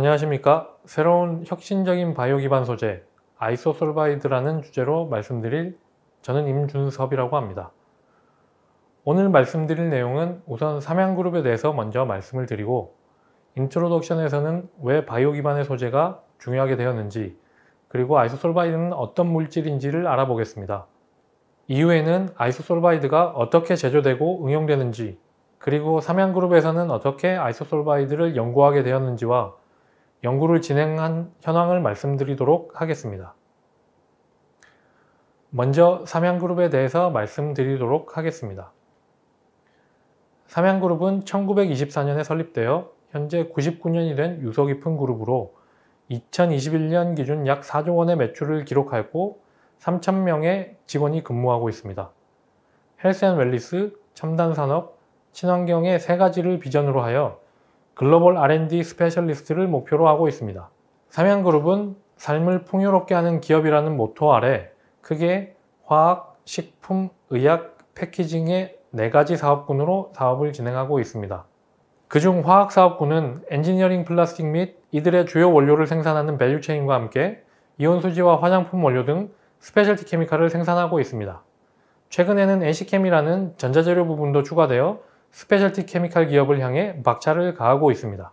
안녕하십니까? 새로운 혁신적인 바이오 기반 소재 isosorbide라는 주제로 말씀드릴 저는 임준섭이라고 합니다. 오늘 말씀드릴 내용은 우선 삼양그룹에 대해서 먼저 말씀을 드리고 introduction에서는 왜 바이오 기반의 소재가 중요하게 되었는지 그리고 isosorbide는 어떤 물질인지를 알아보겠습니다. 이후에는 isosorbide가 어떻게 제조되고 응용되는지 그리고 삼양그룹에서는 어떻게 isosorbide를 연구하게 되었는지와 연구를 진행한 현황을 말씀드리도록 하겠습니다. 먼저 삼양그룹에 대해서 말씀드리도록 하겠습니다. 삼양그룹은 1924년에 설립되어 현재 99년이 된 유서 깊은 그룹으로 2021년 기준 약 4조 원의 매출을 기록하였고 3,000명의 직원이 근무하고 있습니다. health and wellness, 첨단산업, 친환경의 세 가지를 비전으로 하여 글로벌 R&D specialist를 목표로 하고 있습니다. 삼양그룹은 삶을 풍요롭게 하는 기업이라는 모토 아래 크게 화학, 식품, 의약, packaging의 네 가지 사업군으로 사업을 진행하고 있습니다. 그중 화학 사업군은 엔지니어링 플라스틱 및 이들의 주요 원료를 생산하는 value chain과 함께 이온 수지와 화장품 원료 등 스페셜티 케미칼을 생산하고 있습니다. 최근에는 NC캠이라는 전자재료 부분도 추가되어 specialty chemical 기업을 향해 박차를 가하고 있습니다.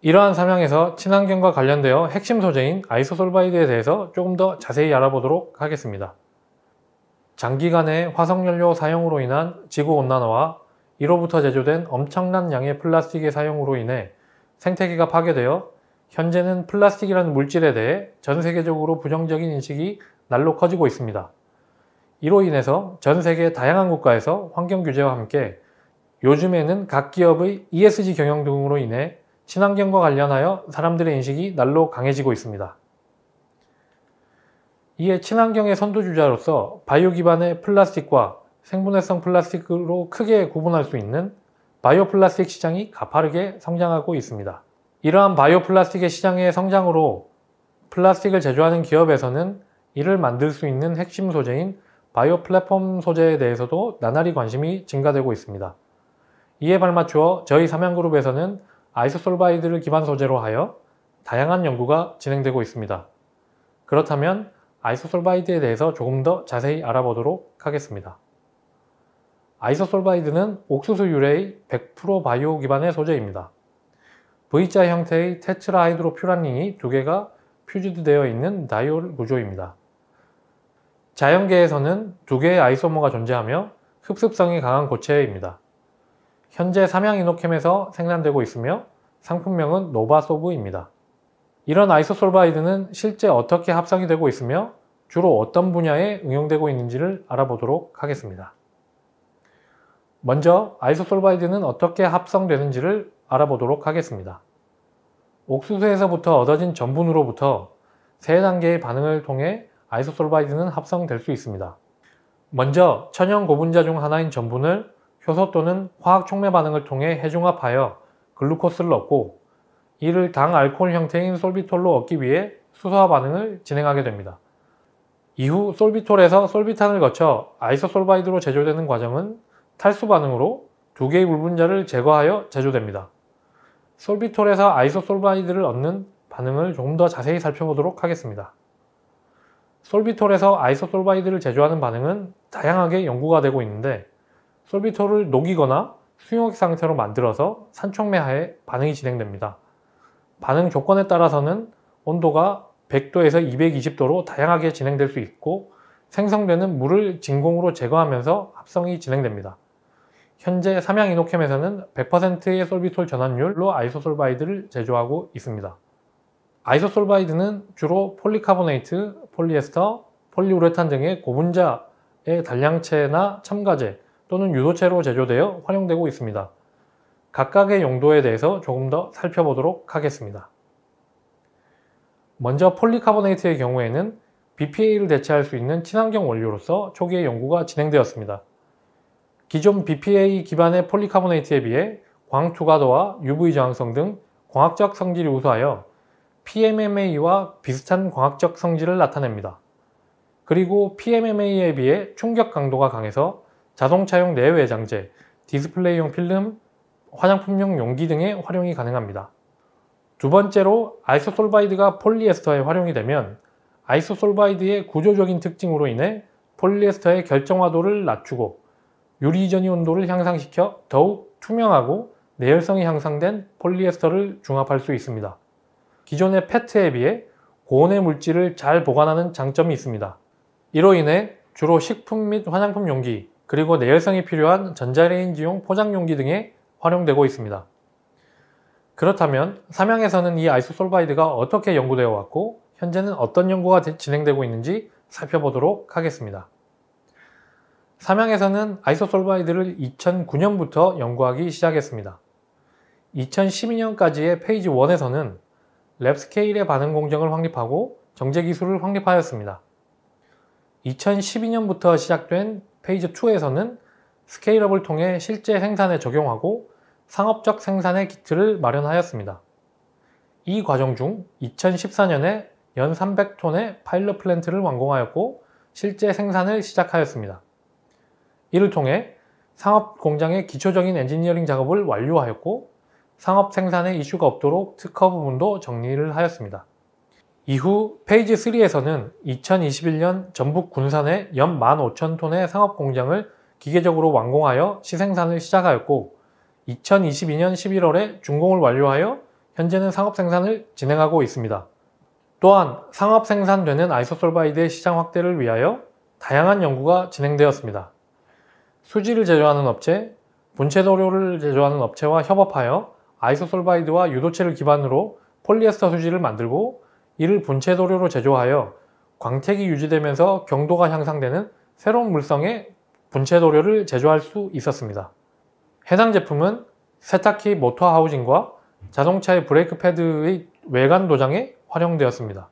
이러한 사명에서 친환경과 관련되어 핵심 소재인 isosorbide에 대해서 조금 더 자세히 알아보도록 하겠습니다. 장기간의 화석연료 사용으로 인한 지구온난화와 이로부터 제조된 엄청난 양의 플라스틱의 사용으로 인해 생태계가 파괴되어 현재는 플라스틱이라는 물질에 대해 전 세계적으로 부정적인 인식이 날로 커지고 있습니다. 이로 인해서 전 세계 다양한 국가에서 환경 규제와 함께 요즘에는 각 기업의 ESG 경영 등으로 인해 친환경과 관련하여 사람들의 인식이 날로 강해지고 있습니다. 이에 친환경의 선두주자로서 바이오 기반의 플라스틱과 생분해성 플라스틱으로 크게 구분할 수 있는 바이오 플라스틱 시장이 가파르게 성장하고 있습니다. 이러한 바이오 플라스틱의 시장의 성장으로 플라스틱을 제조하는 기업에서는 이를 만들 수 있는 핵심 소재인 바이오 플랫폼 소재에 대해서도 나날이 관심이 증가되고 있습니다. 이에 발맞추어 저희 삼양그룹에서는 isosorbide를 기반 소재로 하여 다양한 연구가 진행되고 있습니다. 그렇다면 isosorbide에 대해서 조금 더 자세히 알아보도록 하겠습니다. isosorbide는 옥수수 유래의 100% 바이오 기반의 소재입니다. V자 형태의 tetrahydrofuran ring이 두 개가 fused되어 있는 diol 구조입니다. 자연계에서는 두 개의 isomer가 존재하며 흡습성이 강한 고체입니다. 현재 삼양이노캠에서 생산되고 있으며 상품명은 노바소브입니다. 이런 isosorbide는 실제 어떻게 합성이 되고 있으며 주로 어떤 분야에 응용되고 있는지를 알아보도록 하겠습니다. 먼저 isosorbide는 어떻게 합성되는지를 알아보도록 하겠습니다. 옥수수에서부터 얻어진 전분으로부터 세 단계의 반응을 통해 isosorbide는 합성될 수 있습니다. 먼저 천연 고분자 중 하나인 전분을 효소 또는 화학 촉매 반응을 통해 해중합하여 글루코스를 얻고 이를 당 알코올 형태인 솔비톨로 얻기 위해 수소화 반응을 진행하게 됩니다. 이후 솔비톨에서 sorbitan을 거쳐 isosorbide로 제조되는 과정은 탈수 반응으로 두 개의 물분자를 제거하여 제조됩니다. 솔비톨에서 isosorbide를 얻는 반응을 조금 더 자세히 살펴보도록 하겠습니다. 솔비톨에서 isosorbide를 제조하는 반응은 다양하게 연구가 되고 있는데 솔비톨을 녹이거나 수용액 상태로 만들어서 산촉매하에 반응이 진행됩니다. 반응 조건에 따라서는 온도가 100도에서 220도로 다양하게 진행될 수 있고 생성되는 물을 진공으로 제거하면서 합성이 진행됩니다. 현재 삼양 이노캠에서는 100%의 솔비톨 전환율로 isosorbide를 제조하고 있습니다. isosorbide는 주로 폴리카보네이트, 폴리에스터, 폴리우레탄 등의 고분자의 단량체나 첨가제 또는 유도체로 제조되어 활용되고 있습니다. 각각의 용도에 대해서 조금 더 살펴보도록 하겠습니다. 먼저 폴리카보네이트의 경우에는 BPA를 대체할 수 있는 친환경 원료로서 초기에 연구가 진행되었습니다. 기존 BPA 기반의 폴리카보네이트에 비해 광투과도와 UV 저항성 등 광학적 성질이 우수하여 PMMA와 비슷한 광학적 성질을 나타냅니다. 그리고 PMMA에 비해 충격 강도가 강해서 자동차용 내외장재, 디스플레이용 필름, 화장품용 용기 등의 활용이 가능합니다. 두 번째로 isosorbide가 폴리에스터에 활용이 되면 isosorbide의 구조적인 특징으로 인해 폴리에스터의 결정화도를 낮추고 유리전이 온도를 향상시켜 더욱 투명하고 내열성이 향상된 폴리에스터를 중합할 수 있습니다. 기존의 페트에 비해 고온의 물질을 잘 보관하는 장점이 있습니다. 이로 인해 주로 식품 및 화장품 용기, 그리고 내열성이 필요한 전자레인지용 포장 용기 등에 활용되고 있습니다. 그렇다면 삼양에서는 이 isosorbide가 어떻게 연구되어 왔고 현재는 어떤 연구가 진행되고 있는지 살펴보도록 하겠습니다. 삼양에서는 isosorbide를 2009년부터 연구하기 시작했습니다. 2012년까지의 Phase 1에서는 lab scale의 반응 공정을 확립하고 정제 기술을 확립하였습니다. 2012년부터 시작된 Phase 2에서는 scale-up을 통해 실제 생산에 적용하고 상업적 생산의 기틀을 마련하였습니다. 이 과정 중 2014년에 연 300톤의 파일럿 플랜트를 완공하였고 실제 생산을 시작하였습니다. 이를 통해 상업 공장의 기초적인 엔지니어링 작업을 완료하였고 상업 생산에 이슈가 없도록 특허 부분도 정리를 하였습니다. 이후 Phase 3에서는 2021년 전북 군산의 연 15,000톤의 상업 공장을 기계적으로 완공하여 시생산을 시작하였고 2022년 11월에 준공을 완료하여 현재는 상업 생산을 진행하고 있습니다. 또한 상업 생산되는 isosorbide의 시장 확대를 위하여 다양한 연구가 진행되었습니다. 수지를 제조하는 업체, 분체 도료를 제조하는 업체와 협업하여 isosorbide와 유도체를 기반으로 폴리에스터 수지를 만들고 이를 분체 도료로 제조하여 광택이 유지되면서 경도가 향상되는 새로운 물성의 분체 도료를 제조할 수 있었습니다. 해당 제품은 세탁기 모터 하우징과 자동차의 브레이크 패드의 외관 도장에 활용되었습니다.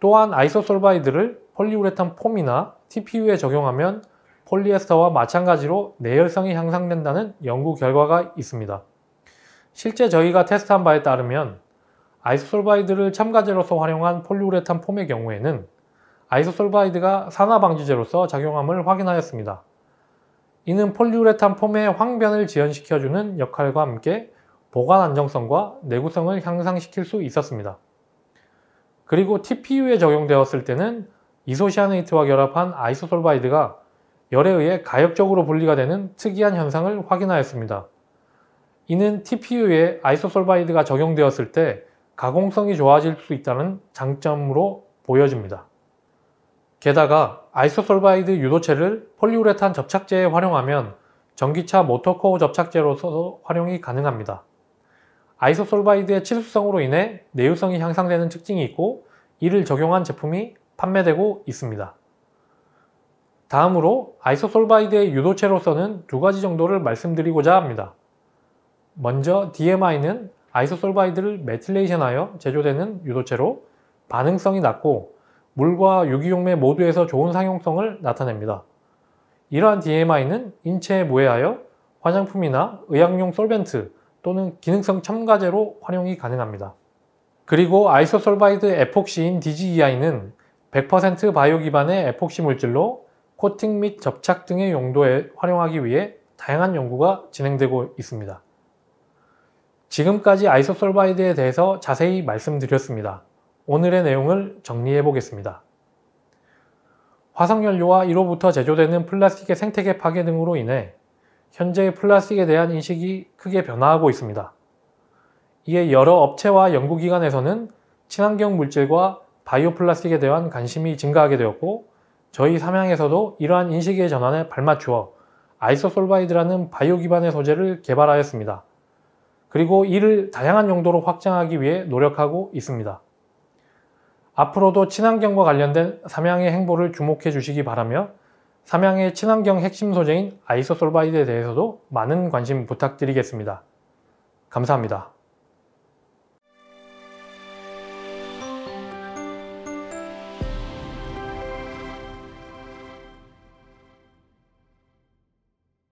또한 isosorbide를 폴리우레탄 폼이나 TPU에 적용하면 폴리에스터와 마찬가지로 내열성이 향상된다는 연구 결과가 있습니다. 실제 저희가 테스트한 바에 따르면 isosorbide를 첨가제로서 활용한 폴리우레탄 폼의 경우에는 isosorbide가 산화방지제로서 작용함을 확인하였습니다. 이는 폴리우레탄 폼의 황변을 지연시켜주는 역할과 함께 보관 안정성과 내구성을 향상시킬 수 있었습니다. 그리고 TPU에 적용되었을 때는 이소시아네이트와 결합한 isosorbide가 열에 의해 가역적으로 분리가 되는 특이한 현상을 확인하였습니다. 이는 TPU에 isosorbide가 적용되었을 때 가공성이 좋아질 수 있다는 장점으로 보여집니다. 게다가 isosorbide 유도체를 폴리우레탄 접착제에 활용하면 전기차 모터코어 접착제로서 활용이 가능합니다. isosorbide의 친수성으로 인해 내유성이 향상되는 특징이 있고 이를 적용한 제품이 판매되고 있습니다. 다음으로 isosorbide의 유도체로서는 두 가지 정도를 말씀드리고자 합니다. 먼저 DMI는 isosorbide를 methylation하여 제조되는 유도체로 반응성이 낮고 물과 유기용매 모두에서 좋은 상용성을 나타냅니다. 이러한 DMI는 인체에 무해하여 화장품이나 의약용 솔벤트 또는 기능성 첨가제로 활용이 가능합니다. 그리고 isosorbide 에폭시인 DGEI는 100% 바이오 기반의 에폭시 물질로 코팅 및 접착 등의 용도에 활용하기 위해 다양한 연구가 진행되고 있습니다. 지금까지 isosorbide에 대해서 자세히 말씀드렸습니다. 오늘의 내용을 정리해 보겠습니다. 화석연료와 이로부터 제조되는 플라스틱의 생태계 파괴 등으로 인해 현재 플라스틱에 대한 인식이 크게 변화하고 있습니다. 이에 여러 업체와 연구기관에서는 친환경 물질과 바이오 플라스틱에 대한 관심이 증가하게 되었고 저희 삼양에서도 이러한 인식의 전환에 발맞추어 isosorbide라는 바이오 기반의 소재를 개발하였습니다. 그리고 이를 다양한 용도로 확장하기 위해 노력하고 있습니다. 앞으로도 친환경과 관련된 삼양의 행보를 주목해 주시기 바라며 삼양의 친환경 핵심 소재인 아이소솔바이드에 대해서도 많은 관심 부탁드리겠습니다. 감사합니다.